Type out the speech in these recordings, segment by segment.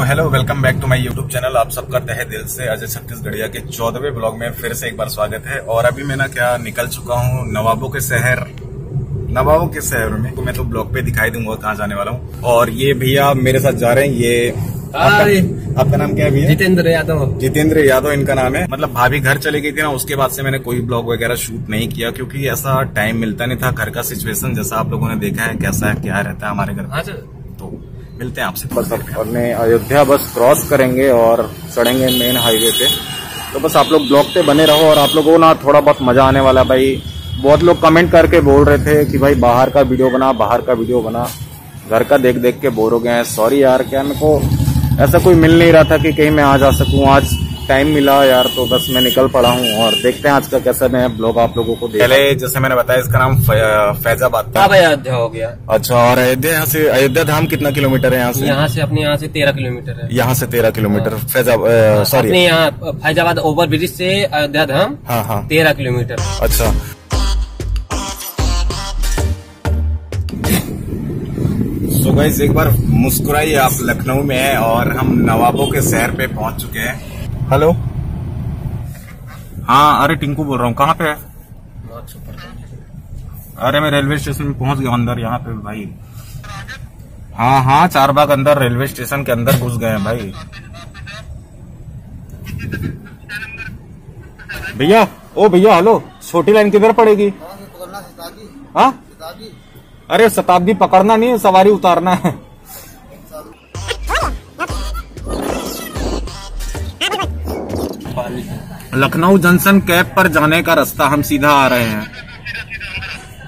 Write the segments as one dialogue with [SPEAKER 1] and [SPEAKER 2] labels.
[SPEAKER 1] So hello welcome back to my YouTube channel आप सबका तहे दिल से अजय छत्तीसगढ़िया के चौदहवें ब्लॉग में फिर से एक बार स्वागत है। और अभी मैं ना क्या निकल चुका हूँ नवाबों के शहर नवाबों के शहर में। तो मैं तो ब्लॉग पे दिखाई दूँगा कहाँ जाने वाला हूँ। और ये भैया मेरे साथ जा रहे हैं ये आपका, आपका नाम क्या है भैया?
[SPEAKER 2] जितेंद्र यादव।
[SPEAKER 1] जितेंद्र यादव इनका नाम है। मतलब भाभी घर चली गई थी ना उसके बाद से मैंने कोई ब्लॉग वगैरह शूट नहीं किया क्योंकि ऐसा टाइम मिलता नहीं था घर का सिचुएशन जैसा आप लोगों ने देखा है कैसा है क्या रहता है हमारे घर मिलते हैं आपसे। बस अपने अयोध्या बस क्रॉस करेंगे और चढ़ेंगे मेन हाईवे पे। तो बस आप लोग ब्लॉग पे बने रहो और आप लोगों को ना थोड़ा बहुत मज़ा आने वाला भाई। बहुत लोग कमेंट करके बोल रहे थे कि भाई बाहर का वीडियो बना, बाहर का वीडियो बना। घर का देख देख के बोर हो गए हैं। सॉरी यार, क्या मेरे को ऐसा कोई मिल नहीं रहा था कि कहीं मैं आ जा सकूँ। आज टाइम मिला यार तो बस मैं निकल पड़ा हूँ और देखते हैं आज का कैसा मैं ब्लॉग आप लोगों को पहले जैसे मैंने बताया इसका नाम फैजाबाद था।
[SPEAKER 2] अब अयोध्या हो गया?
[SPEAKER 1] अच्छा और अयोध्या यहाँ से अयोध्या धाम कितना किलोमीटर है यहाँ से?
[SPEAKER 2] यहाँ से अपने यहाँ से तेरह किलोमीटर है।
[SPEAKER 1] यहाँ से तेरह किलोमीटर फैजाब सॉरी
[SPEAKER 2] अपने यहाँ फैजाबाद ओवर ब्रिज से अयोध्या धाम
[SPEAKER 1] हाँ हाँ।
[SPEAKER 2] तेरह किलोमीटर।
[SPEAKER 1] अच्छा। सो गाइस एक बार मुस्कुराइए आप लखनऊ में है और हम नवाबों के शहर पे पहुँच चुके हैं। हेलो हाँ अरे टिंकू बोल रहा हूँ। कहाँ पे है? अरे मैं रेलवे स्टेशन में पहुँच गया अंदर यहाँ पे भाई। हाँ हाँ चार बाग अंदर रेलवे स्टेशन के अंदर घुस गए हैं भाई। भैया ओ भैया हेलो छोटी लाइन किधर पड़ेगी? हाँ अरे शताब्दी पकड़ना नहीं है सवारी उतारना है। लखनऊ जंक्शन कैब पर जाने का रास्ता हम सीधा आ रहे हैं।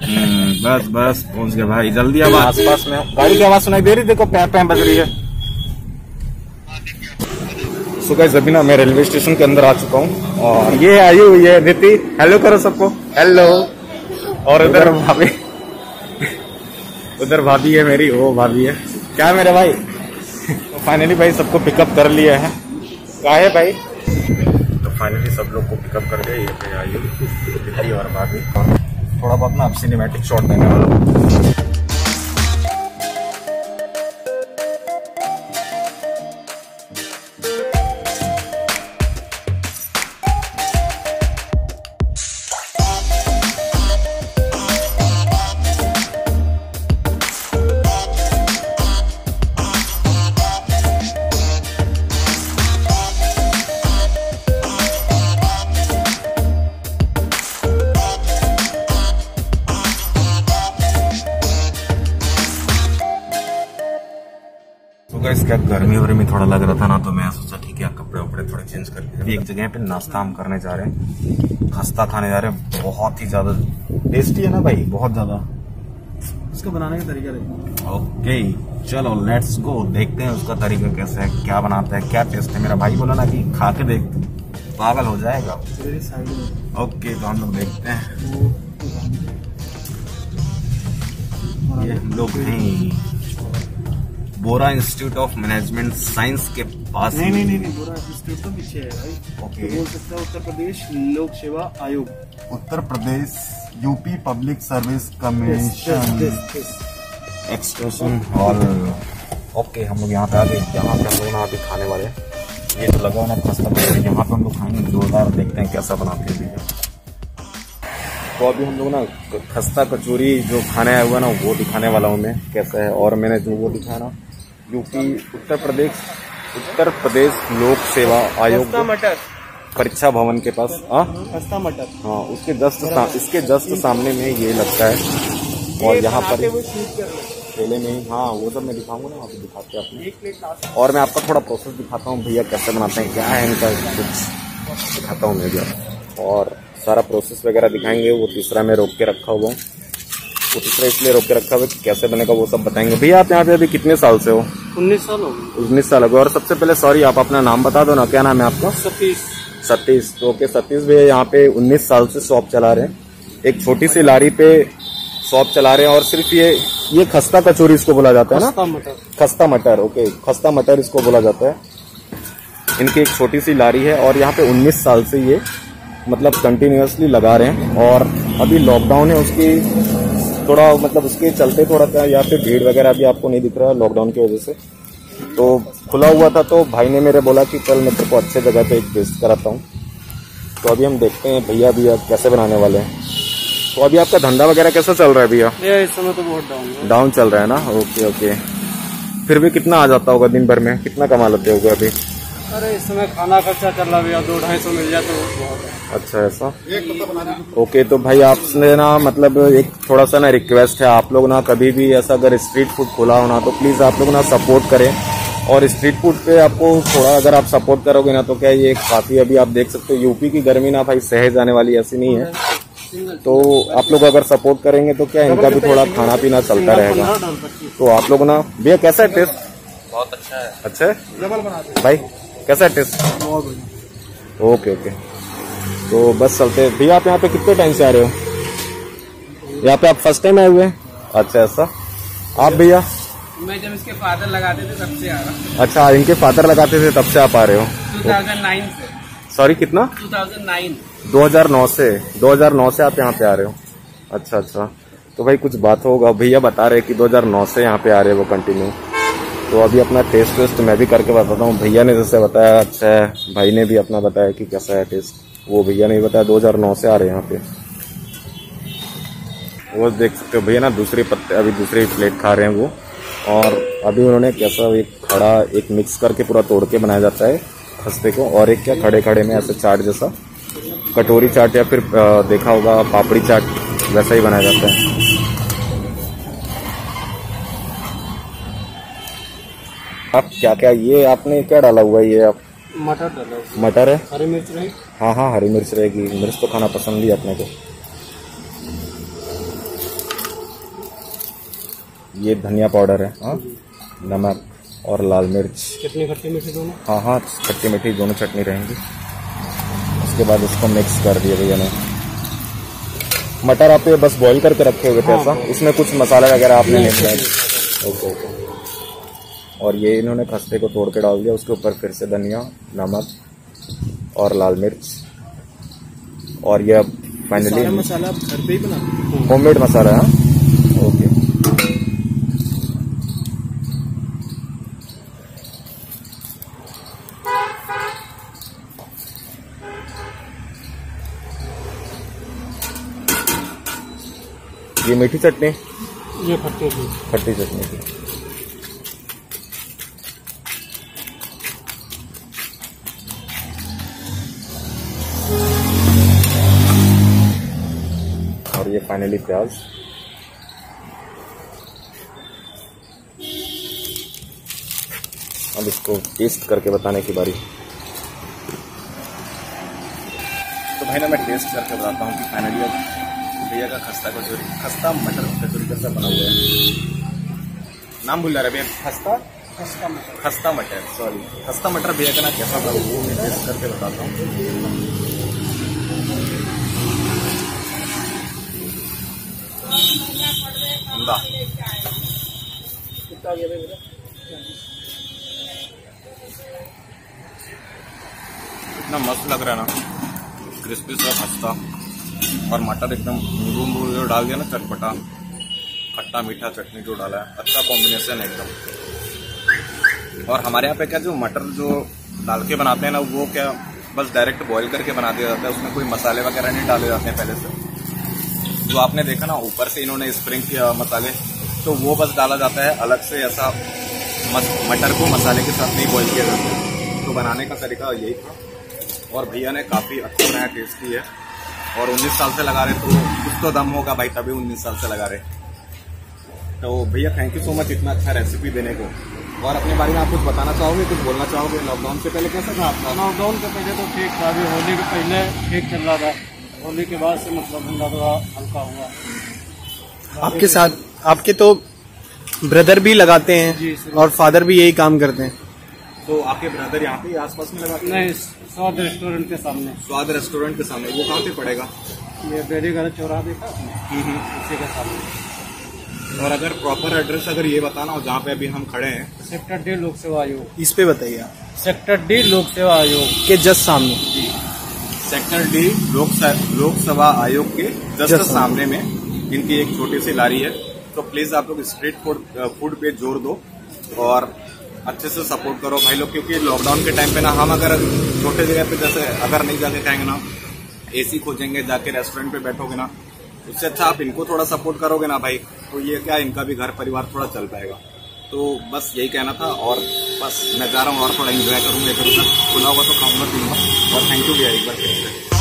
[SPEAKER 1] हम्म, बस बस पहुँच गए भाई। जल्दी अब आसपास में। गाड़ी की आवाज़ सुनाई दे रही देखो पैर पैर बज रही है। सुबह जबी ना मैं रेलवे स्टेशन के अंदर आ चुका हूँ और ये आई हुई है नीति। हेलो करो सबको। हेलो और उधर भाभी। उधर भाभी है मेरी वो भाभी है। क्या है मेरे भाई? तो फाइनली भाई सबको पिकअप कर लिया है। क्या है भाई? फाइनली सब लोग को पिकअप कर गए ये आई और भाभी थोड़ा बहुत ना आप सिनेमेटिक शॉट देने वाला हूँ। गाइस क्या गर्मी वर्मी थोड़ा लग रहा था ना तो मैं सोचा ठीक है कपड़े वपड़े थोड़े चेंज कर लिए अभी एक जगह पे नाश्ता हम करने जा रहे हैं। खस्ता खाने जा रहे हैं। बहुत ही ज़्यादा टेस्टी है ना भाई? बहुत ज़्यादा।
[SPEAKER 3] उसको बनाने का तरीका देखो।
[SPEAKER 1] ओके चलो लेट्स गो देखते हैं उसका तरीका कैसा है क्या बनाता है क्या टेस्ट है। मेरा भाई बोला ना कि खा के देख। पागल हो जाएगा। ओके तो हम लोग देखते हैं। ये हम लोग हैं। Bora institute of management science के पास
[SPEAKER 3] नहीं नहीं नहीं नहीं पूरा इंस्टीट्यूट तो पीछे है भाई।
[SPEAKER 1] ओके।
[SPEAKER 3] तो बोल सकता है उत्तर प्रदेश लोक सेवा आयोग।
[SPEAKER 1] Uttar Pradesh UP public service commission. Extension hall okay हम लोग यहाँ पे आ गए। यहाँ पे हम लोग ना अभी खाने वाले ये तो लगा ना खस्ता कचौरी, यहाँ पे हम लोग खाएँगे जोरदार देखते हैं कैसा बनाते हैं। तो अभी हम लोग ना खस्ता कचौरी जो खाने आया हुआ ना वो दिखाने वाला हूँ मैं कैसा है और मैंने जो वो दिखाया ना यूपी उत्तर प्रदेश उत्तर प्रदेश लोक सेवा आयोग परीक्षा भवन के पास हाँ
[SPEAKER 3] मटर।
[SPEAKER 1] हाँ उसके जस्ट इसके जस्ट सामने में ये लगता है। और यहाँ पर
[SPEAKER 3] बनाते हुए शूट कर लो
[SPEAKER 1] ठेले में ही हाँ वो सब मैं दिखाऊँगा ना अभी दिखाते हैं आपने और मैं आपका थोड़ा प्रोसेस दिखाता हूँ भैया कैसे बनाते हैं क्या है इनका कुछ दिखाता हूँ मैं भी। और सारा प्रोसेस वगैरह दिखाएँगे वो तीसरा मैं रोक के रखा हुआ हूँ। वो तीसरा इसलिए रोक के रखा हुआ कि कैसे बनेगा वो सब बताएँगे। भैया आप यहाँ पे अभी कितने साल से हो?
[SPEAKER 3] उन्नीस साल हो गए।
[SPEAKER 1] उन्नीस साल हो गए। और सबसे पहले सॉरी आप अपना नाम बता दो ना क्या नाम है आपका?
[SPEAKER 3] सतीश।
[SPEAKER 1] सतीश। तो ओके सतीश भैया यहाँ पे 19 साल से शॉप चला रहे हैं। एक छोटी सी लारी पे शॉप चला रहे हैं और सिर्फ़ ये ये खस्ता कचोरी इसको बोला जाता है ना?
[SPEAKER 3] खस्ता मटर।
[SPEAKER 1] खस्ता मटर ओके। खस्ता मटर इसको बोला जाता है। इनकी एक छोटी सी लारी है और यहाँ पे 19 साल से ये मतलब कंटिन्यूसली लगा रहे हैं। और अभी लॉकडाउन है उसकी थोड़ा मतलब उसके चलते थोड़ा था या फिर भीड़ वगैरह भी आपको नहीं दिख रहा लॉकडाउन की वजह से। तो खुला हुआ था तो भाई ने मेरे बोला कि चल मैं तेरे को अच्छे जगह पे एक टेस्ट कराता हूँ। तो अभी हम देखते हैं भैया भैया कैसे बनाने वाले हैं। तो अभी आपका धंधा वगैरह कैसा चल रहा है भैया?
[SPEAKER 3] ये इस समय तो बहुत डाउन है।
[SPEAKER 1] डाउन चल रहा है ना? ओके ओके फिर भी कितना आ जाता होगा दिन भर में? कितना कमा लेते होगे अभी?
[SPEAKER 3] अरे इस समय खाना खर्चा चल रहा है भैया दो ढाई सौ मिल जाए तो बहुत है।
[SPEAKER 1] अच्छा ऐसा? ओके तो भाई आपने ना मतलब एक थोड़ा सा ना रिक्वेस्ट है। आप लोग ना कभी भी ऐसा अगर स्ट्रीट फ़ूड खुला हो ना तो प्लीज़ आप लोग ना सपोर्ट करें। और स्ट्रीट फ़ूड पे आपको थोड़ा अगर आप सपोर्ट करोगे ना तो क्या ये काफ़ी अभी आप देख सकते हो यूपी की गर्मी ना भाई सहे जाने वाली ऐसी नहीं है। तो आप लोग अगर सपोर्ट करेंगे तो क्या इनका भी थोड़ा खाना पीना चलता रहेगा। तो आप लोग ना भैया कैसा है टेस्ट
[SPEAKER 2] बहुत अच्छा है।
[SPEAKER 1] अच्छा है? भाई कैसा है टेस्ट?
[SPEAKER 3] बहुत बढ़िया।
[SPEAKER 1] Okay okay. तो बस चलते भैया आप यहाँ पे कितने टाइम से आ रहे हो? यहाँ पे आप फ़र्स्ट टाइम आए हुए हैं? अच्छा ऐसा। आप भैया?
[SPEAKER 2] मैं जब इसके फादर लगाते थे तब से आ रहा
[SPEAKER 1] अच्छा इनके फादर लगाते थे तब से आप आ रहे हो।
[SPEAKER 2] 2009 से।
[SPEAKER 1] सॉरी कितना?
[SPEAKER 2] 2009
[SPEAKER 1] 2009 से। 2009 से आप यहाँ पे आ रहे हो। अच्छा अच्छा। तो भाई कुछ बात होगा। भैया बता रहे कि 2009 से यहाँ पे आ रहे हो कंटिन्यू तो अभी अपना टेस्ट वेस्ट मैं भी करके बताता हूँ। भैया ने जैसे बताया अच्छा है। भाई ने भी अपना बताया कि कैसा है टेस्ट वो भैया ने भी बताया 2009 से आ रहे हैं यहाँ पे। वो देख सकते हो भैया ना, दूसरे पत्ते, अभी दूसरी प्लेट खा रहे हैं वो। और अभी उन्होंने कैसा एक खड़ा, एक मिक्स करके पूरा तोड़ के बनाया जाता है खस्ते को। और एक क्या खड़े खड़े में ऐसे चाट जैसा। कटोरी चाट या फिर देखा होगा, पापड़ी चाट, वैसा ही बनाया जाता है। आप क्या क्या ये आपने क्या डाला हुआ है ये आप?
[SPEAKER 3] मटर डालो
[SPEAKER 1] मटर है?
[SPEAKER 3] हरी मिर्च रही?
[SPEAKER 1] हाँ हाँ हरी मिर्च रहेगी। मिर्च तो खाना पसंद ही अपने को। ये धनिया पाउडर है हाँ? नमक और लाल मिर्च।
[SPEAKER 3] चटनी खट्टी मीठी दोनों?
[SPEAKER 1] हाँ हाँ खट्टी मीठी दोनों चटनी रहेंगी। उसके बाद इसको मिक्स कर दिया भैया ने। मटर आप ये बस बॉईल करके रखे हुए थे ऐसा? इसमें कुछ मसाले वगैरह आपने नहीं। Okay okay. और ये इन्होंने खस्ते को तोड़ के डाल दिया उसके ऊपर फिर से धनिया नमक और लाल मिर्च। और ये अब फाइनली
[SPEAKER 3] मसाला घर पे ही
[SPEAKER 1] होममेड मसाला है हाँ? ओके ये मीठी चटनी?
[SPEAKER 3] ये खट्टी थी
[SPEAKER 1] खट्टी चटनी की। ये फाइनली प्याज अब इसको टेस्ट करके बताने की बारी। तो भाई ना मैं टेस्ट करके बताता हूँ कि फाइनली अब भैया का खस्ता कचौरी खस्ता मटर कचौरी कैसा बना हुआ है? नाम भूल जा रहा है भैया। खस्ता?
[SPEAKER 3] खस्ता मटर।
[SPEAKER 1] सॉरी खस्ता मटर भैया का ना कैसा था वो मैं टेस्ट करके बताता हूँ।
[SPEAKER 3] भैया
[SPEAKER 1] इतना मस्त लग रहा है ना। क्रिस्पी सा खस्ता और मटर एकदम नींबू नींबू जो डाल दिया ना चटपटा। खट्टा मीठा चटनी जो डाला है अच्छा कॉम्बिनेशन है एकदम। और हमारे यहाँ पे क्या जो मटर जो डाल के बनाते हैं ना, वो क्या बस डायरेक्ट बॉईल करके बना दिया जाता है, उसमें कोई मसाले वगैरह नहीं डाले जाते हैं पहले से। जो आपने देखा ना, ऊपर से इन्होंने स्प्रिंग किया मसाले तो वो बस डाला जाता है अलग से, ऐसा मटर को मसाले के साथ नहीं बॉईल किया जाता। तो बनाने का तरीका यही था। और भैया ने काफ़ी अच्छा नया टेस्ट की है। और 19 साल से लगा रहे तो कुछ तो दम होगा भाई, तभी 19 साल से लगा रहे तो भैया थैंक यू सो मच इतना अच्छा रेसिपी देने को। और अपने बारे में आप कुछ बताना चाहोगे, कुछ बोलना चाहोगे? लॉकडाउन से पहले कैसा था आपका?
[SPEAKER 3] लॉकडाउन के पहले तो ठीक था, अभी होली के पहले ठीक चल रहा था। होली के बाद से मतलब धंधा थोड़ा हल्का हुआ।
[SPEAKER 4] आपके साथ आपके तो ब्रदर भी लगाते हैं और फादर भी यही काम करते हैं।
[SPEAKER 1] तो आपके ब्रदर यहाँ पे आसपास में लगाते हैं?
[SPEAKER 3] नहीं स्वाद रेस्टोरेंट के सामने।
[SPEAKER 1] स्वाद रेस्टोरेंट के सामने। वो कहाँ पे पड़ेगा?
[SPEAKER 3] ये बेड़ी घर चौराहा देखा आपने उसी के सामने।
[SPEAKER 1] और अगर प्रॉपर एड्रेस अगर ये बताना हो जहाँ पे अभी हम खड़े हैं।
[SPEAKER 3] सेक्टर डी लोक सेवा आयोग।
[SPEAKER 4] इस पे बताइए आप।
[SPEAKER 3] सेक्टर डी लोक सेवा आयोग।
[SPEAKER 4] के जस्ट सामने।
[SPEAKER 1] सेक्टर डी लोक लोकसभा आयोग के जस्ट सामने। में इनकी एक छोटी सी लारी है। तो प्लीज़ आप लोग स्ट्रीट फ़ूड फ़ूड पे ज़ोर दो और अच्छे से सपोर्ट करो भाई लोग क्योंकि लॉकडाउन के टाइम पे ना हम अगर छोटे जगह पे जैसे अगर नहीं जाके खाएँगे ना एसी खोजेंगे जाके रेस्टोरेंट पे बैठोगे ना उससे अच्छा आप इनको थोड़ा सपोर्ट करोगे ना भाई तो ये क्या इनका भी घर परिवार थोड़ा चल पाएगा। तो बस यही कहना था और बस मैं जा रहा हूँ और थोड़ा इन्जॉय करूँगा। इधर उधर। खुला हुआ तो खाऊँगा पीऊँगा। और थैंक यू भैया एक बार